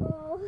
Oh.